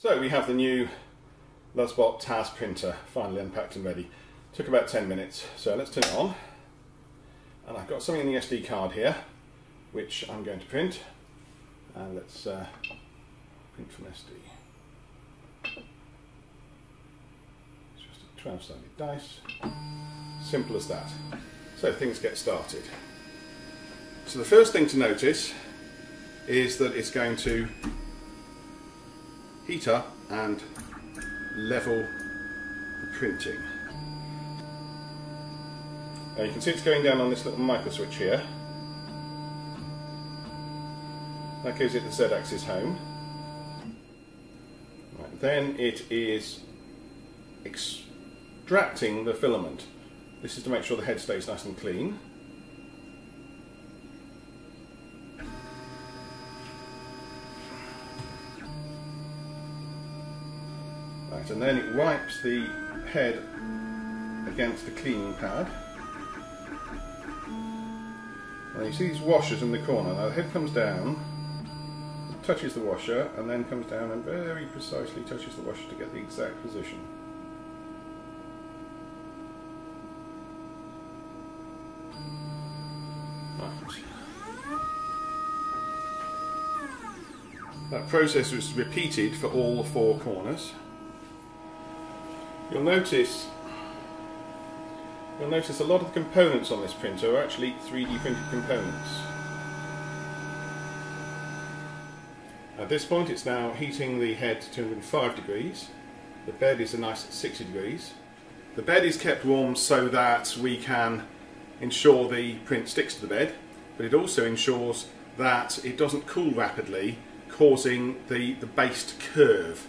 So we have the new LulzBot TAZ printer finally unpacked and ready. Took about 10 minutes, so let's turn it on. And I've got something in the SD card here, which I'm going to print. And let's uh, print from SD. It's just a 12 sided dice. Simple as that. So things get started. So the first thing to notice is that it's going to heater and level the printing. Now you can see it's going down on this little micro switch here. That gives it the Z-axis home. Right, then it is extracting the filament. This is to make sure the head stays nice and clean. And then it wipes the head against the cleaning pad. And you see these washers in the corner. Now the head comes down, touches the washer, and then comes down and very precisely touches the washer to get the exact position. That process was repeated for all the four corners. You'll notice you'll notice a lot of the components on this printer are actually 3D printed components. At this point it's now heating the head to 205 degrees. The bed is a nice 60 degrees. The bed is kept warm so that we can ensure the print sticks to the bed, but it also ensures that it doesn't cool rapidly, causing the, the base to curve.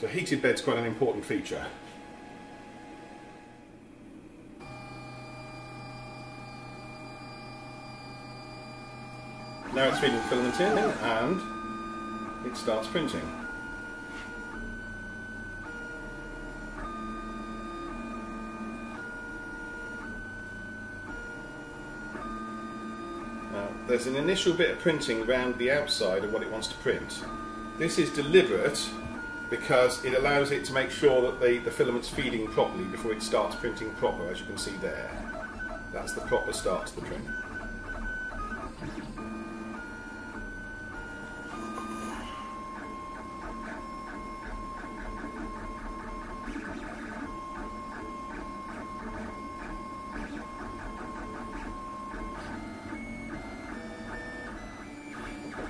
So heated bed's quite an important feature. Now it's feeding the filament in and it starts printing. Now there's an initial bit of printing around the outside of what it wants to print. This is deliberate because it allows it to make sure that the, the filament's feeding properly before it starts printing proper, as you can see there. That's the proper start to the print.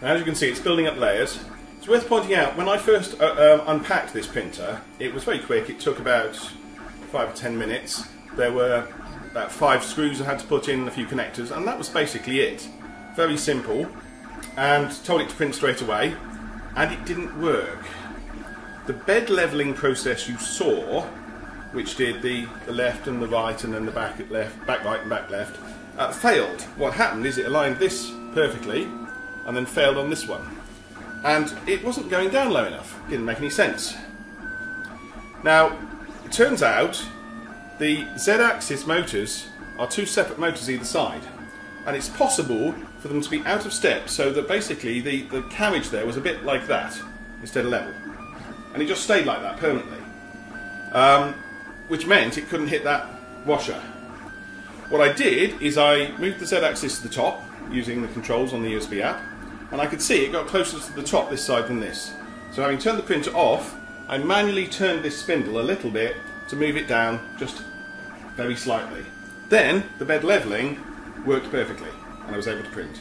As you can see, it's building up layers. It's worth pointing out, when I first uh, um, unpacked this printer, it was very quick. It took about five or ten minutes. There were about five screws I had to put in, a few connectors, and that was basically it. Very simple. And told it to print straight away, and it didn't work. The bed levelling process you saw, which did the, the left and the right and then the back left, back right and back left, uh, failed. What happened is it aligned this perfectly, and then failed on this one. And it wasn't going down low enough. Didn't make any sense. Now, it turns out the Z-axis motors are two separate motors either side. And it's possible for them to be out of step so that basically the, the carriage there was a bit like that instead of level. And it just stayed like that permanently. Um, which meant it couldn't hit that washer. What I did is I moved the Z-axis to the top using the controls on the USB app and I could see it got closer to the top this side than this. So having turned the printer off, I manually turned this spindle a little bit to move it down just very slightly. Then the bed levelling worked perfectly and I was able to print.